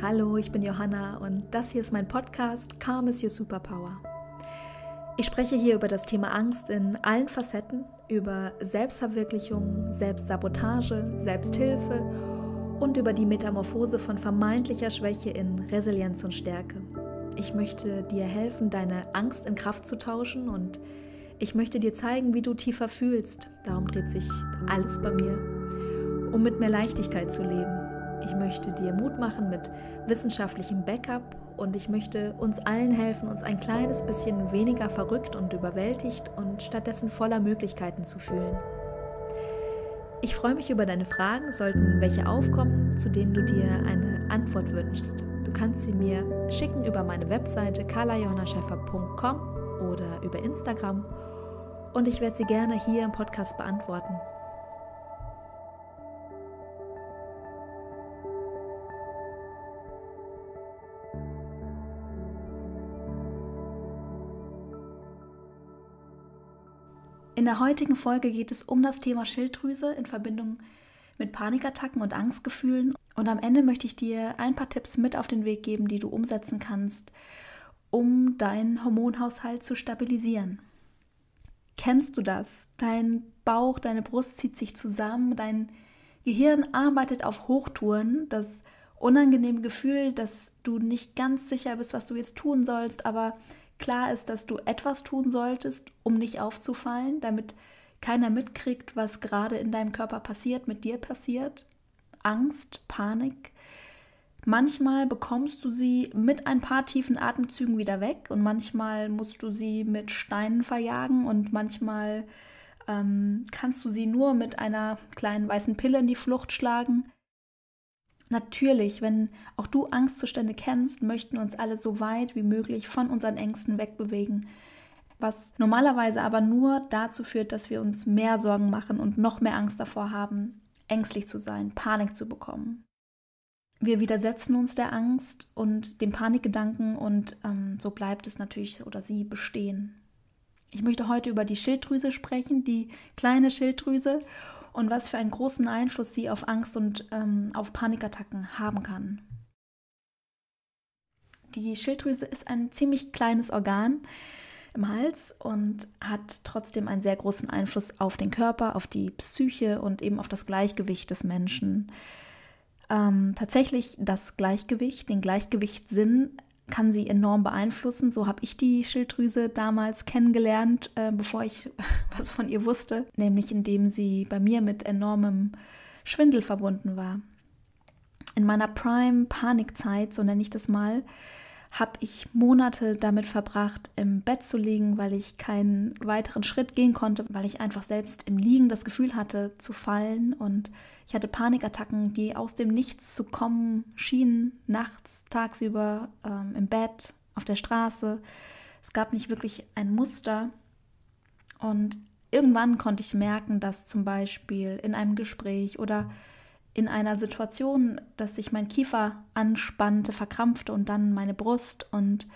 Hallo, ich bin Johanna und das hier ist mein Podcast Calm is Your Superpower. Ich spreche hier über das Thema Angst in allen Facetten, über Selbstverwirklichung, Selbstsabotage, Selbsthilfe und über die Metamorphose von vermeintlicher Schwäche in Resilienz und Stärke. Ich möchte dir helfen, deine Angst in Kraft zu tauschen und ich möchte dir zeigen, wie du tiefer fühlst. Darum dreht sich alles bei mir, um mit mehr Leichtigkeit zu leben ich möchte dir Mut machen mit wissenschaftlichem Backup und ich möchte uns allen helfen, uns ein kleines bisschen weniger verrückt und überwältigt und stattdessen voller Möglichkeiten zu fühlen. Ich freue mich über deine Fragen, sollten welche aufkommen, zu denen du dir eine Antwort wünschst. Du kannst sie mir schicken über meine Webseite carlajohannascheffer.com oder über Instagram und ich werde sie gerne hier im Podcast beantworten. In der heutigen Folge geht es um das Thema Schilddrüse in Verbindung mit Panikattacken und Angstgefühlen. Und am Ende möchte ich dir ein paar Tipps mit auf den Weg geben, die du umsetzen kannst, um deinen Hormonhaushalt zu stabilisieren. Kennst du das? Dein Bauch, deine Brust zieht sich zusammen, dein Gehirn arbeitet auf Hochtouren, das unangenehme Gefühl, dass du nicht ganz sicher bist, was du jetzt tun sollst, aber klar ist, dass du etwas tun solltest, um nicht aufzufallen, damit keiner mitkriegt, was gerade in deinem Körper passiert, mit dir passiert. Angst, Panik. Manchmal bekommst du sie mit ein paar tiefen Atemzügen wieder weg und manchmal musst du sie mit Steinen verjagen und manchmal ähm, kannst du sie nur mit einer kleinen weißen Pille in die Flucht schlagen. Natürlich, wenn auch du Angstzustände kennst, möchten uns alle so weit wie möglich von unseren Ängsten wegbewegen. Was normalerweise aber nur dazu führt, dass wir uns mehr Sorgen machen und noch mehr Angst davor haben, ängstlich zu sein, Panik zu bekommen. Wir widersetzen uns der Angst und dem Panikgedanken und ähm, so bleibt es natürlich oder sie bestehen. Ich möchte heute über die Schilddrüse sprechen, die kleine Schilddrüse und was für einen großen Einfluss sie auf Angst und ähm, auf Panikattacken haben kann. Die Schilddrüse ist ein ziemlich kleines Organ im Hals und hat trotzdem einen sehr großen Einfluss auf den Körper, auf die Psyche und eben auf das Gleichgewicht des Menschen. Ähm, tatsächlich das Gleichgewicht, den Gleichgewichtssinn kann sie enorm beeinflussen. So habe ich die Schilddrüse damals kennengelernt, äh, bevor ich was von ihr wusste, nämlich indem sie bei mir mit enormem Schwindel verbunden war. In meiner Prime-Panikzeit, so nenne ich das mal, habe ich Monate damit verbracht, im Bett zu liegen, weil ich keinen weiteren Schritt gehen konnte, weil ich einfach selbst im Liegen das Gefühl hatte zu fallen und ich hatte Panikattacken, die aus dem Nichts zu kommen schienen, nachts, tagsüber, ähm, im Bett, auf der Straße. Es gab nicht wirklich ein Muster und irgendwann konnte ich merken, dass zum Beispiel in einem Gespräch oder in einer Situation, dass sich mein Kiefer anspannte, verkrampfte und dann meine Brust und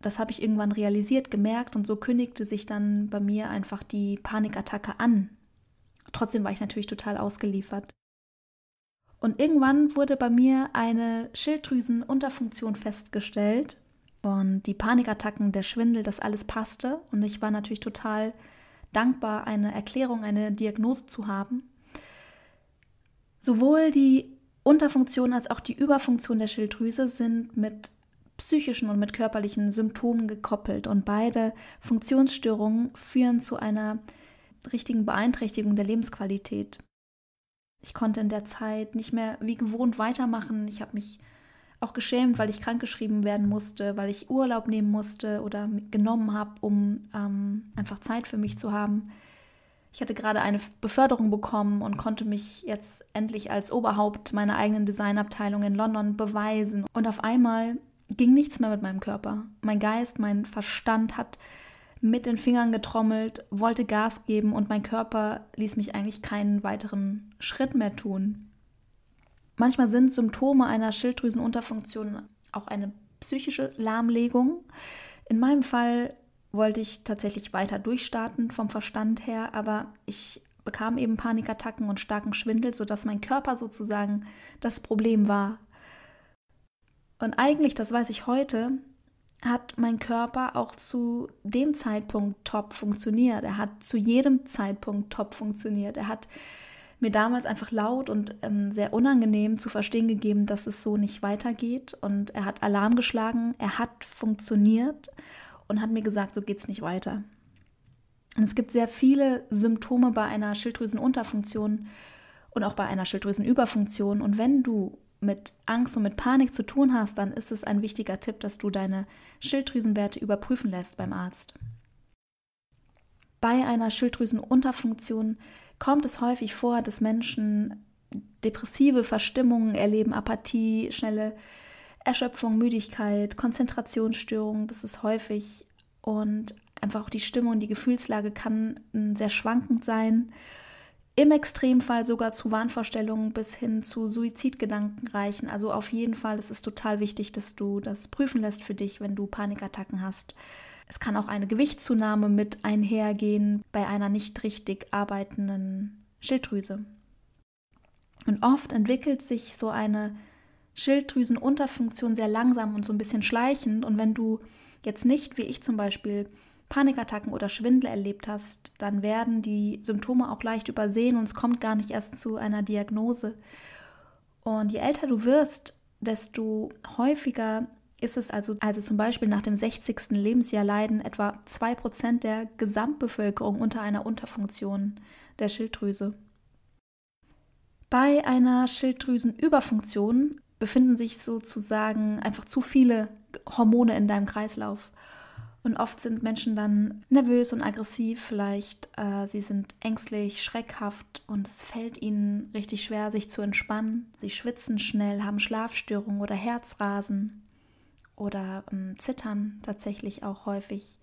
das habe ich irgendwann realisiert, gemerkt und so kündigte sich dann bei mir einfach die Panikattacke an. Trotzdem war ich natürlich total ausgeliefert. Und irgendwann wurde bei mir eine Schilddrüsenunterfunktion festgestellt und die Panikattacken, der Schwindel, das alles passte und ich war natürlich total dankbar, eine Erklärung, eine Diagnose zu haben. Sowohl die Unterfunktion als auch die Überfunktion der Schilddrüse sind mit psychischen und mit körperlichen Symptomen gekoppelt und beide Funktionsstörungen führen zu einer richtigen Beeinträchtigung der Lebensqualität. Ich konnte in der Zeit nicht mehr wie gewohnt weitermachen. Ich habe mich auch geschämt, weil ich krankgeschrieben werden musste, weil ich Urlaub nehmen musste oder genommen habe, um ähm, einfach Zeit für mich zu haben. Ich hatte gerade eine Beförderung bekommen und konnte mich jetzt endlich als Oberhaupt meiner eigenen Designabteilung in London beweisen. Und auf einmal ging nichts mehr mit meinem Körper. Mein Geist, mein Verstand hat mit den Fingern getrommelt, wollte Gas geben und mein Körper ließ mich eigentlich keinen weiteren Schritt mehr tun. Manchmal sind Symptome einer Schilddrüsenunterfunktion auch eine psychische Lahmlegung. In meinem Fall wollte ich tatsächlich weiter durchstarten vom Verstand her, aber ich bekam eben Panikattacken und starken Schwindel, sodass mein Körper sozusagen das Problem war. Und eigentlich, das weiß ich heute, hat mein Körper auch zu dem Zeitpunkt top funktioniert. Er hat zu jedem Zeitpunkt top funktioniert. Er hat mir damals einfach laut und ähm, sehr unangenehm zu verstehen gegeben, dass es so nicht weitergeht. Und er hat Alarm geschlagen, er hat funktioniert und hat mir gesagt, so geht es nicht weiter. Und es gibt sehr viele Symptome bei einer Schilddrüsenunterfunktion und auch bei einer Schilddrüsenüberfunktion. Und wenn du mit Angst und mit Panik zu tun hast, dann ist es ein wichtiger Tipp, dass du deine Schilddrüsenwerte überprüfen lässt beim Arzt. Bei einer Schilddrüsenunterfunktion kommt es häufig vor, dass Menschen depressive Verstimmungen erleben, Apathie, schnelle Erschöpfung, Müdigkeit, Konzentrationsstörungen, das ist häufig und einfach auch die Stimmung, die Gefühlslage kann sehr schwankend sein im Extremfall sogar zu Wahnvorstellungen bis hin zu Suizidgedanken reichen. Also auf jeden Fall, es ist total wichtig, dass du das prüfen lässt für dich, wenn du Panikattacken hast. Es kann auch eine Gewichtszunahme mit einhergehen bei einer nicht richtig arbeitenden Schilddrüse. Und oft entwickelt sich so eine Schilddrüsenunterfunktion sehr langsam und so ein bisschen schleichend. Und wenn du jetzt nicht, wie ich zum Beispiel, Panikattacken oder Schwindel erlebt hast, dann werden die Symptome auch leicht übersehen und es kommt gar nicht erst zu einer Diagnose. Und je älter du wirst, desto häufiger ist es also, also zum Beispiel nach dem 60. Lebensjahr leiden etwa 2% der Gesamtbevölkerung unter einer Unterfunktion der Schilddrüse. Bei einer Schilddrüsenüberfunktion befinden sich sozusagen einfach zu viele Hormone in deinem Kreislauf. Und oft sind Menschen dann nervös und aggressiv, vielleicht äh, sie sind ängstlich, schreckhaft und es fällt ihnen richtig schwer, sich zu entspannen. Sie schwitzen schnell, haben Schlafstörungen oder Herzrasen oder ähm, zittern tatsächlich auch häufig.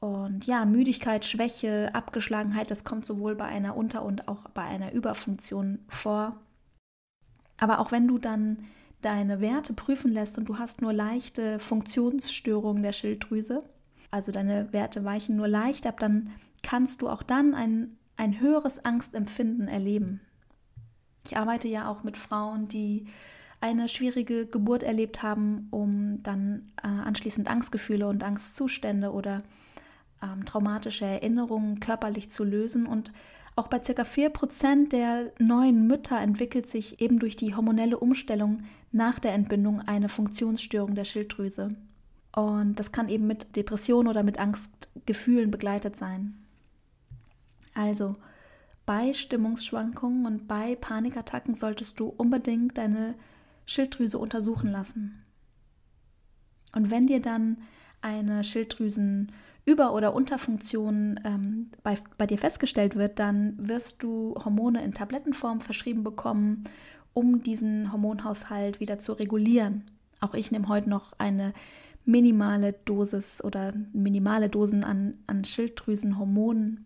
Und ja, Müdigkeit, Schwäche, Abgeschlagenheit, das kommt sowohl bei einer Unter- und auch bei einer Überfunktion vor. Aber auch wenn du dann deine Werte prüfen lässt und du hast nur leichte Funktionsstörungen der Schilddrüse, also deine Werte weichen nur leicht ab, dann kannst du auch dann ein, ein höheres Angstempfinden erleben. Ich arbeite ja auch mit Frauen, die eine schwierige Geburt erlebt haben, um dann äh, anschließend Angstgefühle und Angstzustände oder ähm, traumatische Erinnerungen körperlich zu lösen und auch bei ca. 4% der neuen Mütter entwickelt sich eben durch die hormonelle Umstellung nach der Entbindung eine Funktionsstörung der Schilddrüse. Und das kann eben mit Depressionen oder mit Angstgefühlen begleitet sein. Also bei Stimmungsschwankungen und bei Panikattacken solltest du unbedingt deine Schilddrüse untersuchen lassen. Und wenn dir dann eine Schilddrüsen über- oder Unterfunktion ähm, bei, bei dir festgestellt wird, dann wirst du Hormone in Tablettenform verschrieben bekommen, um diesen Hormonhaushalt wieder zu regulieren. Auch ich nehme heute noch eine minimale Dosis oder minimale Dosen an, an Schilddrüsenhormonen.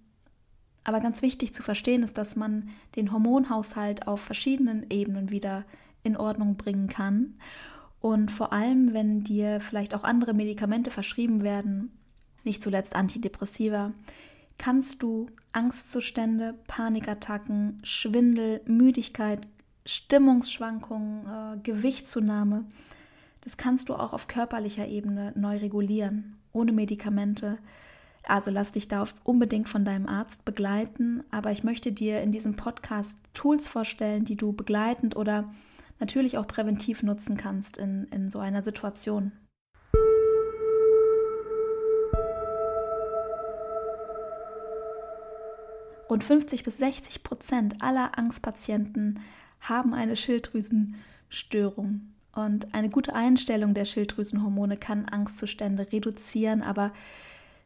Aber ganz wichtig zu verstehen ist, dass man den Hormonhaushalt auf verschiedenen Ebenen wieder in Ordnung bringen kann. Und vor allem, wenn dir vielleicht auch andere Medikamente verschrieben werden, nicht zuletzt Antidepressiva, kannst du Angstzustände, Panikattacken, Schwindel, Müdigkeit, Stimmungsschwankungen, äh, Gewichtszunahme, das kannst du auch auf körperlicher Ebene neu regulieren, ohne Medikamente. Also lass dich da unbedingt von deinem Arzt begleiten, aber ich möchte dir in diesem Podcast Tools vorstellen, die du begleitend oder natürlich auch präventiv nutzen kannst in, in so einer Situation. Rund 50 bis 60 Prozent aller Angstpatienten haben eine Schilddrüsenstörung. Und eine gute Einstellung der Schilddrüsenhormone kann Angstzustände reduzieren, aber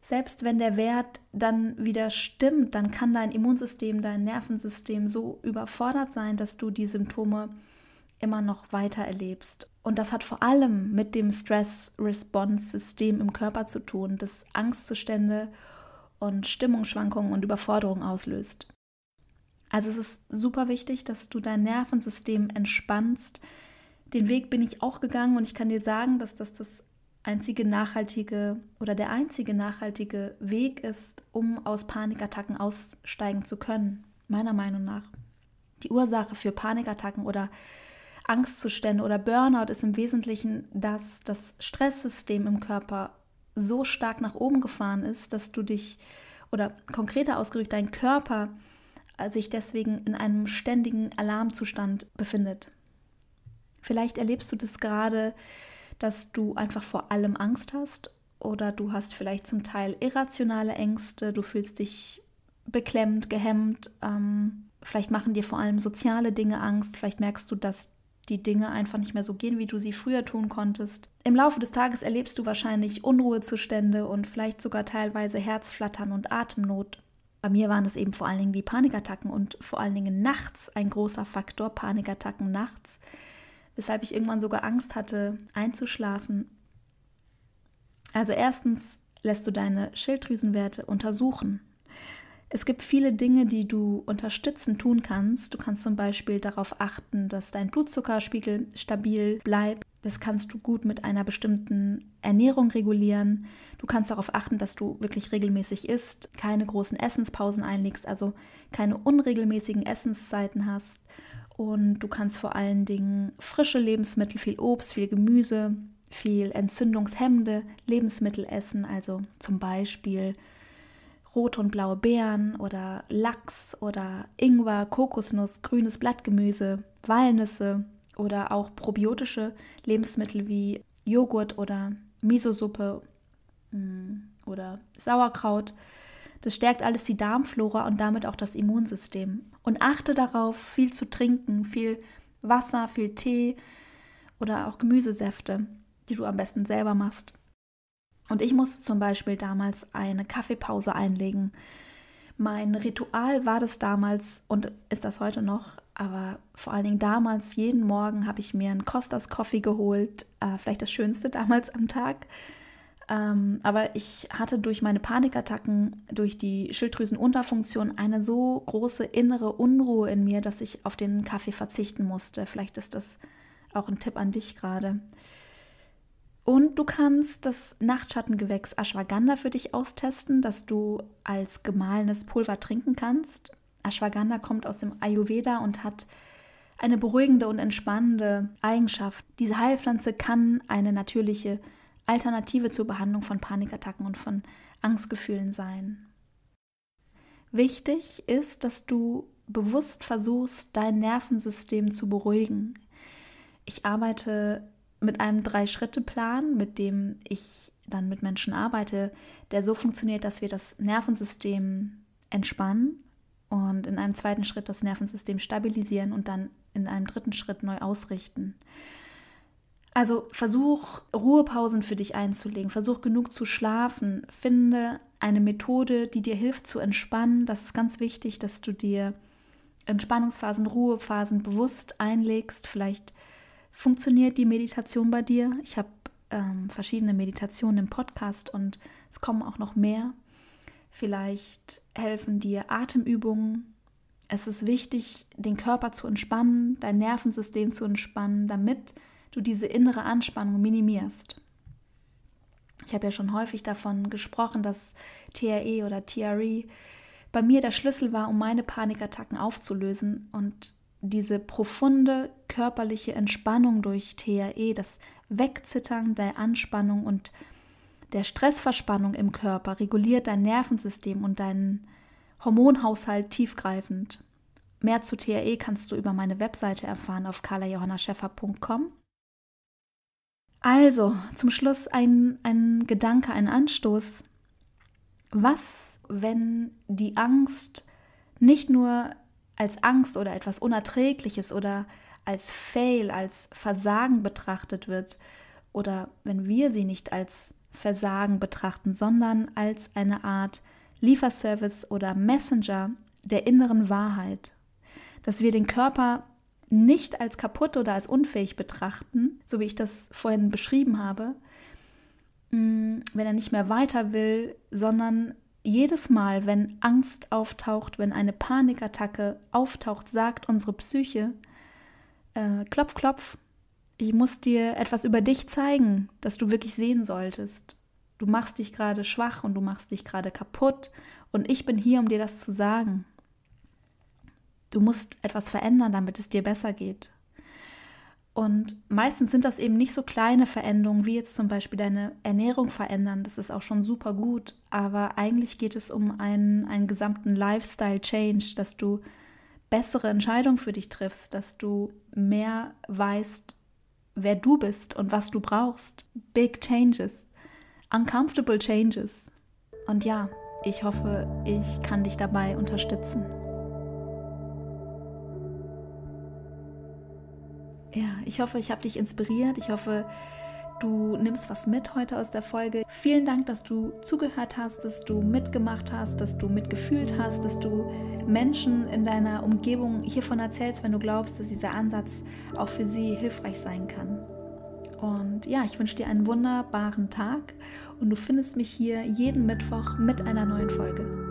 selbst wenn der Wert dann wieder stimmt, dann kann dein Immunsystem, dein Nervensystem so überfordert sein, dass du die Symptome immer noch weiter erlebst. Und das hat vor allem mit dem Stress-Response-System im Körper zu tun, das Angstzustände und Stimmungsschwankungen und Überforderung auslöst. Also es ist super wichtig, dass du dein Nervensystem entspannst. Den Weg bin ich auch gegangen und ich kann dir sagen, dass das das einzige nachhaltige oder der einzige nachhaltige Weg ist, um aus Panikattacken aussteigen zu können, meiner Meinung nach. Die Ursache für Panikattacken oder Angstzustände oder Burnout ist im Wesentlichen, dass das Stresssystem im Körper so stark nach oben gefahren ist, dass du dich oder konkreter ausgedrückt dein Körper äh, sich deswegen in einem ständigen Alarmzustand befindet. Vielleicht erlebst du das gerade, dass du einfach vor allem Angst hast oder du hast vielleicht zum Teil irrationale Ängste, du fühlst dich beklemmt, gehemmt, ähm, vielleicht machen dir vor allem soziale Dinge Angst, vielleicht merkst du, dass die Dinge einfach nicht mehr so gehen, wie du sie früher tun konntest. Im Laufe des Tages erlebst du wahrscheinlich Unruhezustände und vielleicht sogar teilweise Herzflattern und Atemnot. Bei mir waren es eben vor allen Dingen die Panikattacken und vor allen Dingen nachts ein großer Faktor, Panikattacken nachts, weshalb ich irgendwann sogar Angst hatte, einzuschlafen. Also erstens lässt du deine Schilddrüsenwerte untersuchen. Es gibt viele Dinge, die du unterstützend tun kannst. Du kannst zum Beispiel darauf achten, dass dein Blutzuckerspiegel stabil bleibt. Das kannst du gut mit einer bestimmten Ernährung regulieren. Du kannst darauf achten, dass du wirklich regelmäßig isst, keine großen Essenspausen einlegst, also keine unregelmäßigen Essenszeiten hast. Und du kannst vor allen Dingen frische Lebensmittel, viel Obst, viel Gemüse, viel entzündungshemmende Lebensmittel essen, also zum Beispiel rote und blaue Beeren oder Lachs oder Ingwer, Kokosnuss, grünes Blattgemüse, Walnüsse oder auch probiotische Lebensmittel wie Joghurt oder Miso-Suppe mm, oder Sauerkraut. Das stärkt alles die Darmflora und damit auch das Immunsystem. Und achte darauf, viel zu trinken, viel Wasser, viel Tee oder auch Gemüsesäfte, die du am besten selber machst. Und ich musste zum Beispiel damals eine Kaffeepause einlegen. Mein Ritual war das damals und ist das heute noch, aber vor allen Dingen damals, jeden Morgen habe ich mir einen Costas Coffee geholt, äh, vielleicht das Schönste damals am Tag. Ähm, aber ich hatte durch meine Panikattacken, durch die Schilddrüsenunterfunktion eine so große innere Unruhe in mir, dass ich auf den Kaffee verzichten musste. Vielleicht ist das auch ein Tipp an dich gerade. Und du kannst das Nachtschattengewächs Ashwagandha für dich austesten, das du als gemahlenes Pulver trinken kannst. Ashwagandha kommt aus dem Ayurveda und hat eine beruhigende und entspannende Eigenschaft. Diese Heilpflanze kann eine natürliche Alternative zur Behandlung von Panikattacken und von Angstgefühlen sein. Wichtig ist, dass du bewusst versuchst, dein Nervensystem zu beruhigen. Ich arbeite mit einem Drei-Schritte-Plan, mit dem ich dann mit Menschen arbeite, der so funktioniert, dass wir das Nervensystem entspannen und in einem zweiten Schritt das Nervensystem stabilisieren und dann in einem dritten Schritt neu ausrichten. Also versuch Ruhepausen für dich einzulegen, versuch genug zu schlafen, finde eine Methode, die dir hilft zu entspannen. Das ist ganz wichtig, dass du dir Entspannungsphasen, Ruhephasen bewusst einlegst, vielleicht Funktioniert die Meditation bei dir? Ich habe ähm, verschiedene Meditationen im Podcast und es kommen auch noch mehr. Vielleicht helfen dir Atemübungen. Es ist wichtig, den Körper zu entspannen, dein Nervensystem zu entspannen, damit du diese innere Anspannung minimierst. Ich habe ja schon häufig davon gesprochen, dass TRE oder TRE bei mir der Schlüssel war, um meine Panikattacken aufzulösen und diese profunde körperliche Entspannung durch TRE, das Wegzittern der Anspannung und der Stressverspannung im Körper reguliert dein Nervensystem und deinen Hormonhaushalt tiefgreifend. Mehr zu TRE kannst du über meine Webseite erfahren auf carlajohannascheffer.com. Also, zum Schluss ein, ein Gedanke, ein Anstoß. Was, wenn die Angst nicht nur als Angst oder etwas Unerträgliches oder als Fail, als Versagen betrachtet wird oder wenn wir sie nicht als Versagen betrachten, sondern als eine Art Lieferservice oder Messenger der inneren Wahrheit, dass wir den Körper nicht als kaputt oder als unfähig betrachten, so wie ich das vorhin beschrieben habe, mm, wenn er nicht mehr weiter will, sondern jedes Mal, wenn Angst auftaucht, wenn eine Panikattacke auftaucht, sagt unsere Psyche, äh, klopf, klopf, ich muss dir etwas über dich zeigen, das du wirklich sehen solltest. Du machst dich gerade schwach und du machst dich gerade kaputt und ich bin hier, um dir das zu sagen. Du musst etwas verändern, damit es dir besser geht. Und meistens sind das eben nicht so kleine Veränderungen, wie jetzt zum Beispiel deine Ernährung verändern. Das ist auch schon super gut. Aber eigentlich geht es um einen, einen gesamten Lifestyle-Change, dass du bessere Entscheidungen für dich triffst, dass du mehr weißt, wer du bist und was du brauchst. Big Changes, uncomfortable Changes. Und ja, ich hoffe, ich kann dich dabei unterstützen. Ich hoffe, ich habe dich inspiriert. Ich hoffe, du nimmst was mit heute aus der Folge. Vielen Dank, dass du zugehört hast, dass du mitgemacht hast, dass du mitgefühlt hast, dass du Menschen in deiner Umgebung hiervon erzählst, wenn du glaubst, dass dieser Ansatz auch für sie hilfreich sein kann. Und ja, ich wünsche dir einen wunderbaren Tag und du findest mich hier jeden Mittwoch mit einer neuen Folge.